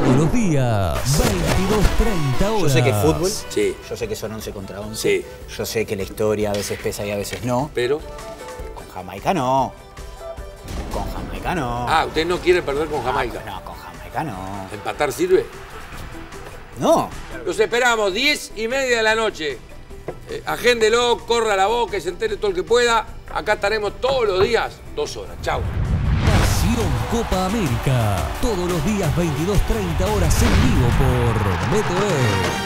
Todos los días, 22.30 horas. Yo sé que es fútbol. Sí. Yo sé que son 11 contra 11. Sí. Yo sé que la historia a veces pesa y a veces no. Pero. Con Jamaica no. Con Jamaica no. Ah, usted no quiere perder con Jamaica. No, con Jamaica no. ¿Empatar sirve? No. Los esperamos, 10 y media de la noche. Eh, agéndelo, corra la boca y se entere todo el que pueda. Acá estaremos todos los días, dos horas. Chau. Copa América. Todos los días, 22.30 horas en vivo por BTV.